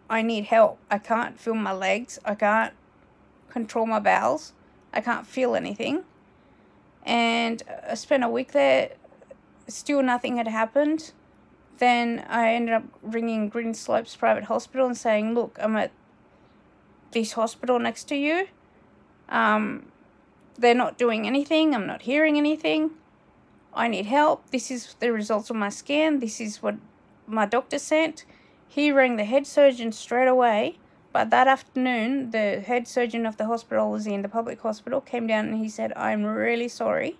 Speaker 1: I need help. I can't feel my legs. I can't control my bowels. I can't feel anything. And I spent a week there. Still nothing had happened then I ended up ringing Greenslopes Private Hospital and saying, look, I'm at this hospital next to you. Um, they're not doing anything. I'm not hearing anything. I need help. This is the results of my scan. This is what my doctor sent. He rang the head surgeon straight away. But that afternoon, the head surgeon of the hospital was in the public hospital, came down and he said, I'm really sorry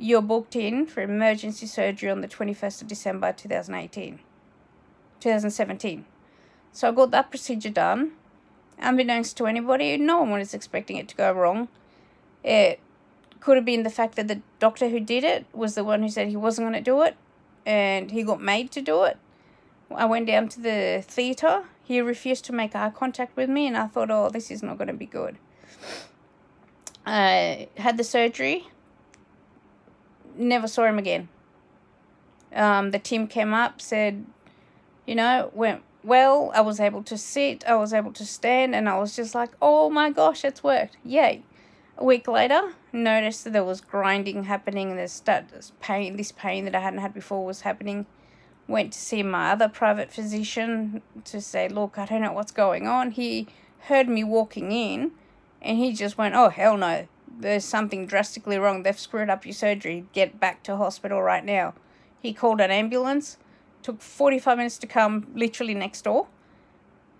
Speaker 1: you're booked in for emergency surgery on the 21st of December 2018, 2017. So I got that procedure done. Unbeknownst to anybody, no one was expecting it to go wrong. It could have been the fact that the doctor who did it was the one who said he wasn't going to do it and he got made to do it. I went down to the theatre. He refused to make eye contact with me and I thought, oh, this is not going to be good. I had the surgery never saw him again. Um, the team came up, said, you know, went well. I was able to sit, I was able to stand, and I was just like, oh my gosh, it's worked. Yay. A week later, noticed that there was grinding happening, there's this pain, this pain that I hadn't had before was happening. Went to see my other private physician to say, look, I don't know what's going on. He heard me walking in and he just went, oh, hell no, there's something drastically wrong. They've screwed up your surgery. Get back to hospital right now. He called an ambulance. Took 45 minutes to come, literally next door.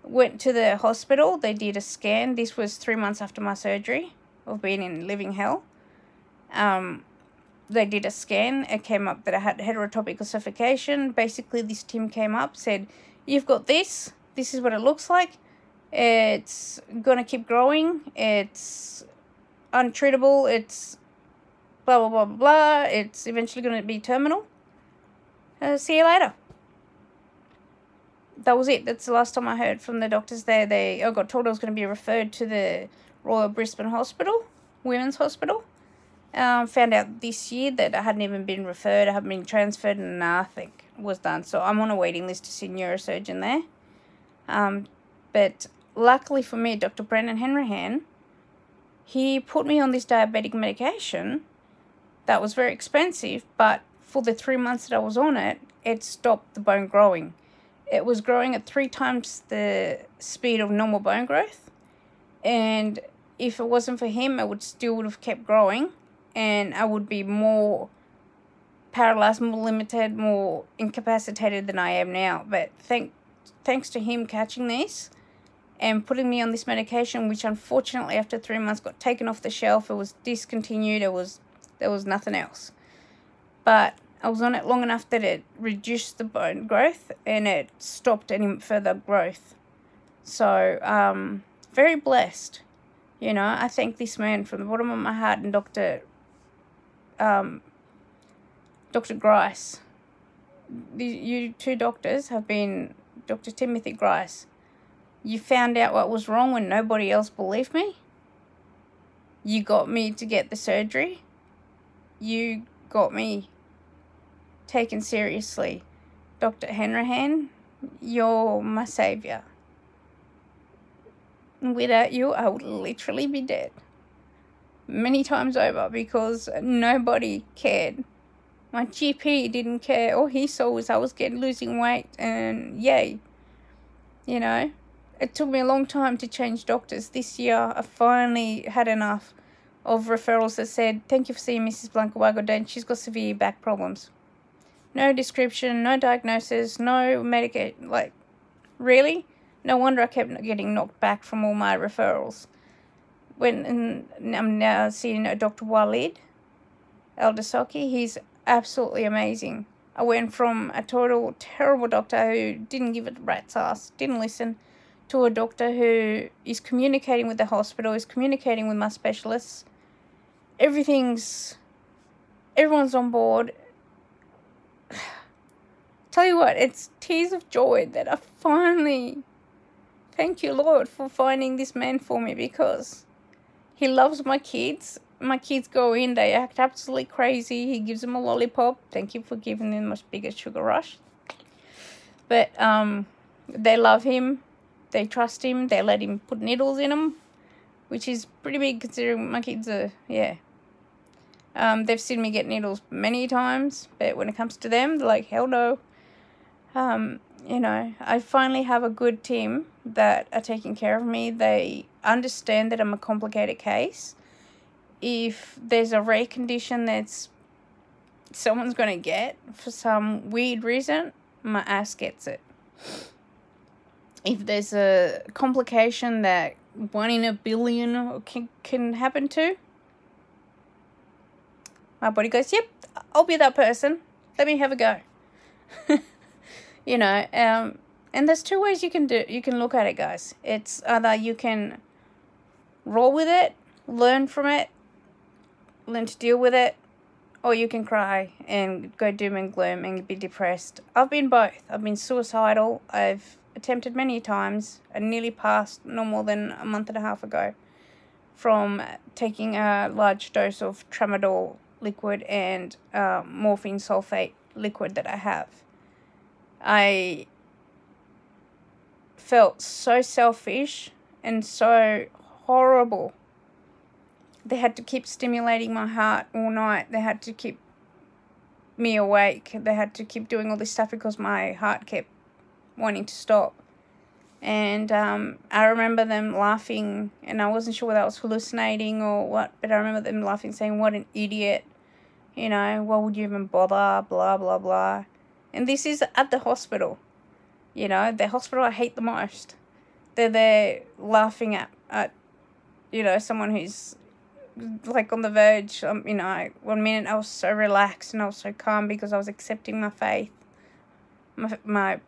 Speaker 1: Went to the hospital. They did a scan. This was three months after my surgery of being in living hell. Um, they did a scan. It came up that I had heterotopic ossification. Basically, this team came up, said, You've got this. This is what it looks like. It's going to keep growing. It's untreatable, it's blah, blah, blah, blah, it's eventually going to be terminal. Uh, see you later. That was it. That's the last time I heard from the doctors there. They I got told I was going to be referred to the Royal Brisbane Hospital, Women's Hospital. Um, found out this year that I hadn't even been referred. I hadn't been transferred. And nothing was done. So I'm on a waiting list to see neurosurgeon there. Um, but luckily for me, Dr. Brendan Hanrahan he put me on this diabetic medication that was very expensive, but for the three months that I was on it, it stopped the bone growing. It was growing at three times the speed of normal bone growth. And if it wasn't for him, it would still would have kept growing and I would be more paralyzed, more limited, more incapacitated than I am now. But thank, thanks to him catching this, and putting me on this medication, which unfortunately after three months got taken off the shelf. It was discontinued. It was there was nothing else. But I was on it long enough that it reduced the bone growth and it stopped any further growth. So, um, very blessed. You know, I thank this man from the bottom of my heart and Dr. Um, Dr. Grice. The, you two doctors have been Dr. Timothy Grice. You found out what was wrong when nobody else believed me. You got me to get the surgery. You got me taken seriously. Dr. Hanrahan, you're my savior. Without you, I would literally be dead. Many times over because nobody cared. My GP didn't care. All he saw was I was getting losing weight and yay. You know, it took me a long time to change doctors. This year, I finally had enough of referrals that said, Thank you for seeing Mrs. Blanca Wagodane. She's got severe back problems. No description, no diagnosis, no medication. Like, really? No wonder I kept getting knocked back from all my referrals. When I'm now seeing a Dr. Walid Eldasoki, he's absolutely amazing. I went from a total terrible doctor who didn't give a rat's ass, didn't listen, to a doctor who is communicating with the hospital, is communicating with my specialists. Everything's, everyone's on board. [sighs] Tell you what, it's tears of joy that I finally Thank you, Lord, for finding this man for me because he loves my kids. My kids go in, they act absolutely crazy. He gives them a lollipop. Thank you for giving them a bigger sugar rush. But um, they love him. They trust him. They let him put needles in them, which is pretty big considering my kids are, yeah. Um, they've seen me get needles many times, but when it comes to them, they're like, hell no. Um, you know, I finally have a good team that are taking care of me. They understand that I'm a complicated case. If there's a rare condition that's someone's going to get for some weird reason, my ass gets it. If there's a complication that one in a billion can, can happen to, my body goes, yep, I'll be that person. Let me have a go. [laughs] you know, um, and there's two ways you can do you can look at it, guys. It's either you can roll with it, learn from it, learn to deal with it, or you can cry and go doom and gloom and be depressed. I've been both. I've been suicidal. I've attempted many times. and nearly passed no more than a month and a half ago from taking a large dose of tramadol liquid and uh, morphine sulfate liquid that I have. I felt so selfish and so horrible. They had to keep stimulating my heart all night. They had to keep me awake. They had to keep doing all this stuff because my heart kept wanting to stop. And um, I remember them laughing, and I wasn't sure whether I was hallucinating or what, but I remember them laughing, saying, What an idiot. You know, why would you even bother? Blah, blah, blah. And this is at the hospital. You know, the hospital I hate the most. They're there laughing at, at you know, someone who's like on the verge. Um, you know, one minute I was so relaxed and I was so calm because I was accepting my faith. My, my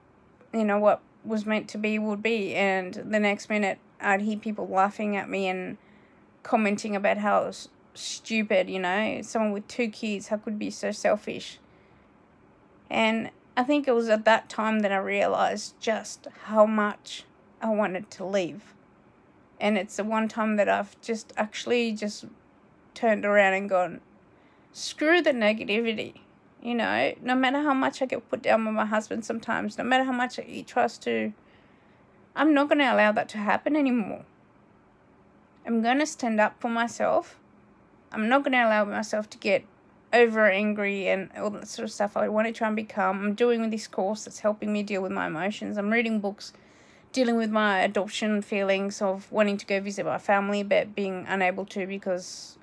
Speaker 1: you know, what was meant to be would be. And the next minute I'd hear people laughing at me and commenting about how it was stupid, you know, someone with two kids, how could be so selfish. And I think it was at that time that I realized just how much I wanted to leave. And it's the one time that I've just actually just turned around and gone, screw the negativity. You know, no matter how much I get put down by my husband sometimes, no matter how much he tries to, I'm not going to allow that to happen anymore. I'm going to stand up for myself. I'm not going to allow myself to get over angry and all that sort of stuff I want to try and become. I'm doing this course that's helping me deal with my emotions. I'm reading books dealing with my adoption feelings of wanting to go visit my family but being unable to because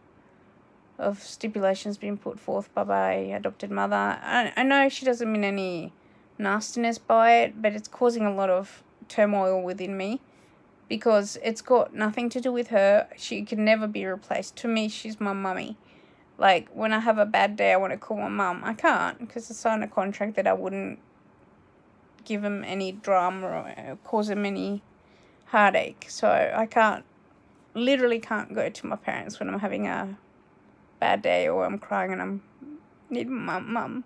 Speaker 1: of stipulations being put forth by my adopted mother. I, I know she doesn't mean any nastiness by it, but it's causing a lot of turmoil within me because it's got nothing to do with her. She can never be replaced. To me, she's my mummy Like when I have a bad day, I want to call my mum. I can't because I signed a contract that I wouldn't give him any drama or uh, cause him any heartache. So I can't, literally can't go to my parents when I'm having a bad day or I'm crying and I'm need my mum.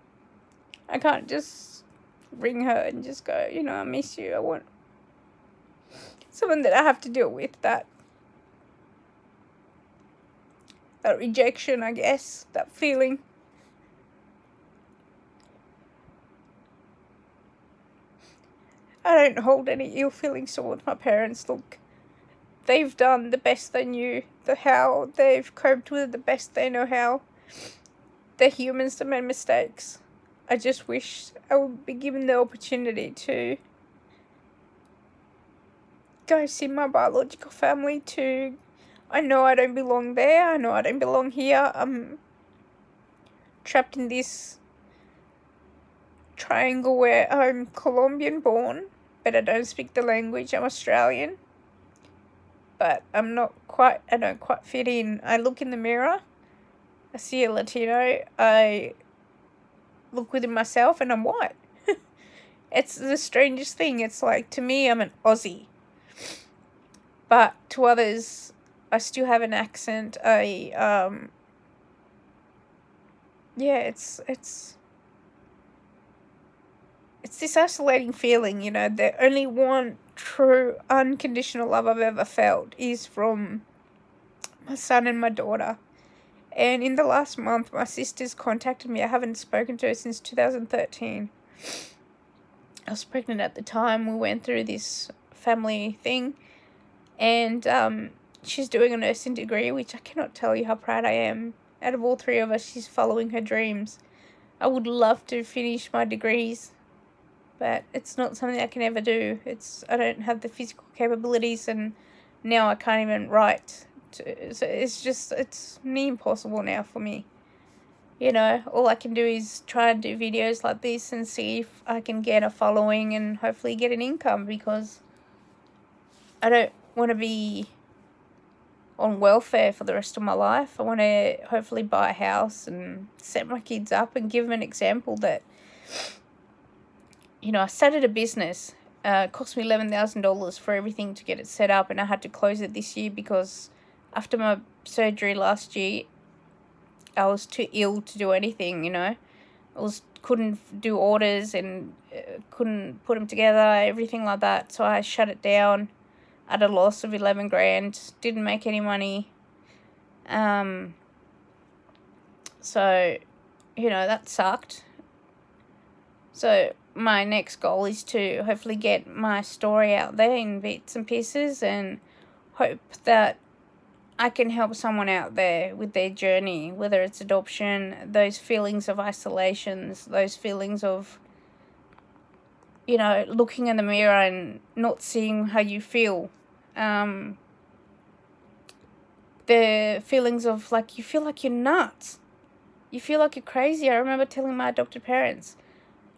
Speaker 1: I can't just ring her and just go, you know, I miss you. I want someone that I have to deal with that that rejection, I guess, that feeling. I don't hold any ill feelings towards my parents. Look, they've done the best they knew, the how they've coped with it the best they know how. They're humans that made mistakes. I just wish I would be given the opportunity to go see my biological family, to I know I don't belong there. I know I don't belong here. I'm trapped in this triangle where I'm Colombian born, but I don't speak the language. I'm Australian. But I'm not quite, I don't quite fit in. I look in the mirror, I see a Latino, I look within myself, and I'm white. [laughs] it's the strangest thing. It's like, to me, I'm an Aussie. But to others, I still have an accent. I um yeah, it's it's it's this isolating feeling, you know, the only one true unconditional love I've ever felt is from my son and my daughter. And in the last month, my sister's contacted me. I haven't spoken to her since 2013. I was pregnant at the time. We went through this family thing. And um, she's doing a nursing degree, which I cannot tell you how proud I am. Out of all three of us, she's following her dreams. I would love to finish my degrees, but it's not something I can ever do. It's I don't have the physical capabilities, and now I can't even write. To, so it's just it's near impossible now for me. You know, all I can do is try and do videos like this and see if I can get a following and hopefully get an income because I don't want to be on welfare for the rest of my life. I want to hopefully buy a house and set my kids up and give them an example that, you know, I started a business. Uh, it cost me $11,000 for everything to get it set up, and I had to close it this year because after my surgery last year, I was too ill to do anything, you know. I was couldn't do orders and uh, couldn't put them together, everything like that. So I shut it down at a loss of 11 grand, didn't make any money. Um, so, you know, that sucked. So, my next goal is to hopefully get my story out there in bits and pieces and hope that I can help someone out there with their journey, whether it's adoption, those feelings of isolations, those feelings of, you know, looking in the mirror and not seeing how you feel um, the feelings of like you feel like you're nuts. You feel like you're crazy. I remember telling my adopted parents,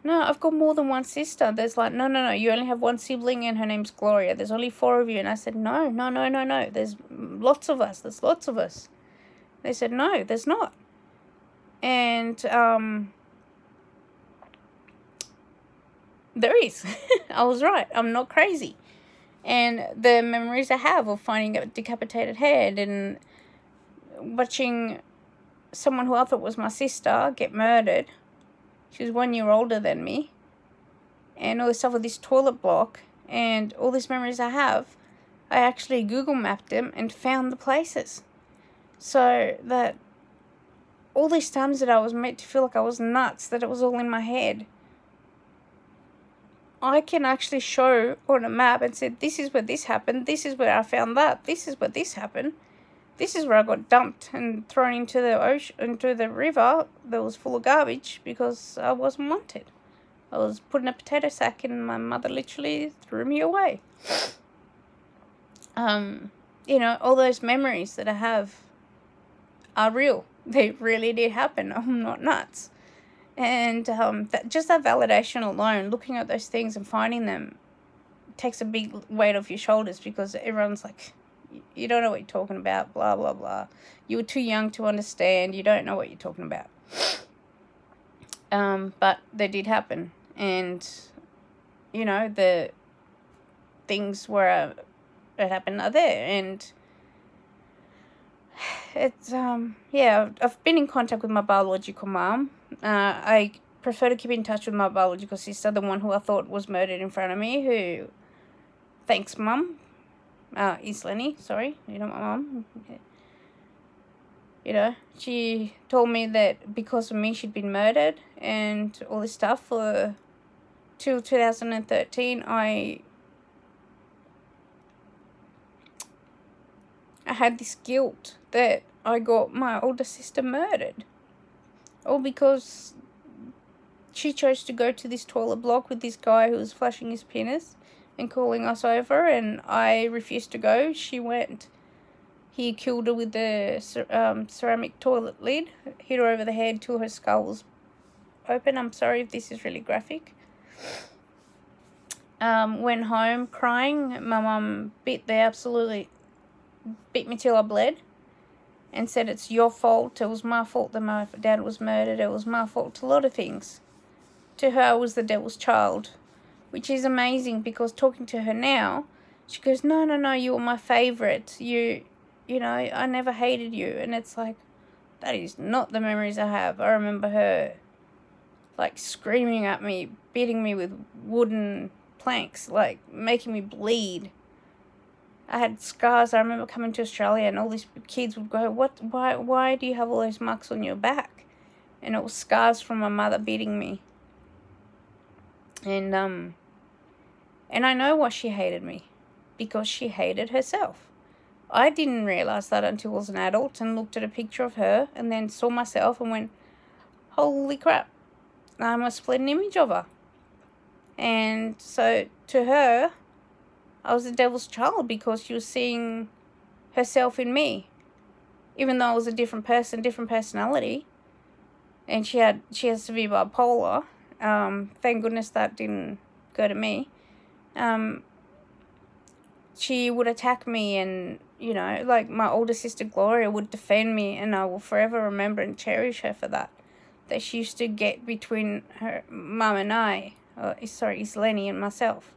Speaker 1: no, I've got more than one sister. There's like, no, no, no, you only have one sibling and her name's Gloria. There's only four of you. And I said, no, no, no, no, no. There's lots of us. There's lots of us. They said, no, there's not. And um, there is. [laughs] I was right. I'm not crazy and the memories I have of finding a decapitated head and watching someone who I thought was my sister get murdered. She was one year older than me. And all this stuff with this toilet block and all these memories I have, I actually Google mapped them and found the places. So that all these times that I was made to feel like I was nuts, that it was all in my head. I can actually show on a map and say, this is where this happened, this is where I found that, this is where this happened, this is where I got dumped and thrown into the ocean, into the river that was full of garbage because I wasn't wanted. I was put in a potato sack and my mother literally threw me away. Um, you know, all those memories that I have are real. [laughs] They really did happen. I'm not nuts. And um, that, just that validation alone, looking at those things and finding them, takes a big weight off your shoulders because everyone's like, You don't know what you're talking about, blah, blah, blah. You were too young to understand. You don't know what you're talking about. [sniffs] Um, but they did happen. And, you know, the things where it happened are there. And [sighs] it's, um, yeah, I've been in contact with my biological mom. Uh, I prefer to keep in touch with my biological sister, the one who I thought was murdered in front of me, who, thanks, mum, uh, is Lenny, sorry, you know my mum. You know, she told me that because of me she'd been murdered and all this stuff for till 2013 I I had this guilt that I got my older sister murdered. All because she chose to go to this toilet block with this guy who was flashing his penis and calling us over, and I refused to go. She went. He killed her with the um, ceramic toilet lid, hit her over the head till her skull was open. I'm sorry if this is really graphic. Um, went home crying. My mum beat the absolutely beat me till I bled and said it's your fault. It was my fault that my dad was murdered. It was my fault. A lot of things. To her, I was the devil's child which is amazing because talking to her now, she goes, no, no, no, you were my favorite. You, you know, I never hated you. And it's like, that is not the memories I have. I remember her like screaming at me, beating me with wooden planks, like making me bleed. I had scars. I remember coming to Australia and all these kids would go, "What? Why? Why do you have all those marks on your back?" And it was scars from my mother beating me. And um and I know why she hated me. Because she hated herself. I didn't realize that until I was an adult and looked at a picture of her and then saw myself and went, Holy crap, I'm a split image of her. And so to her, I was the devil's child because she was seeing herself in me. Even though I was a different person, different personality. And she had she has severe bipolar um, thank goodness that didn't go to me. Um, she would attack me and, you know, like my older sister Gloria would defend me and I will forever remember and cherish her for that. That she used to get between her mum and I, uh, sorry, it's Lenny and myself,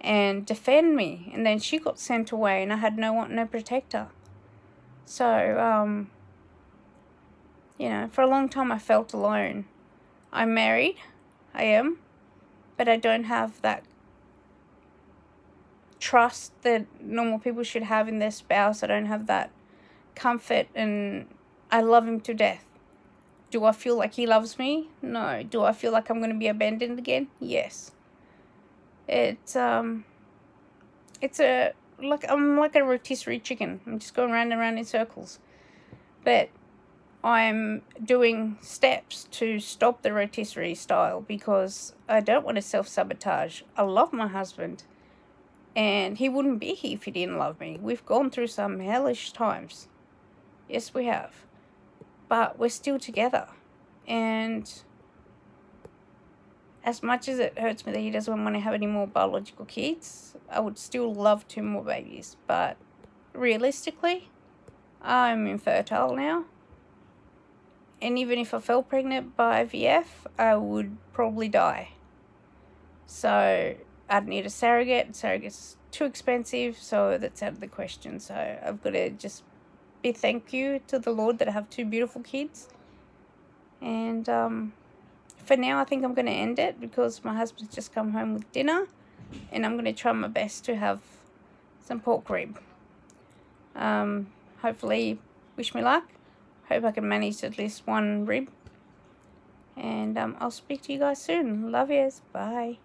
Speaker 1: and defend me. And then she got sent away and I had no one, no protector. So, um, you know, for a long time I felt alone. I'm married. I am. But I don't have that trust that normal people should have in their spouse. I don't have that comfort and I love him to death. Do I feel like he loves me? No. Do I feel like I'm going to be abandoned again? Yes. It's um it's a like I'm like a rotisserie chicken. I'm just going round and round in circles. But I'm doing steps to stop the rotisserie style because I don't want to self-sabotage. I love my husband and he wouldn't be here if he didn't love me. We've gone through some hellish times. Yes, we have. But we're still together. And as much as it hurts me that he doesn't want to have any more biological kids, I would still love two more babies. But realistically, I'm infertile now and even if I fell pregnant by IVF, I would probably die. So I'd need a surrogate. Surrogate's too expensive, so that's out of the question. So I've got to just be thank you to the Lord that I have two beautiful kids. And um, for now, I think I'm going to end it because my husband's just come home with dinner, and I'm going to try my best to have some pork rib. Um, hopefully, wish me luck. Hope I can manage at least one rib. And um, I'll speak to you guys soon. Love yous. Bye.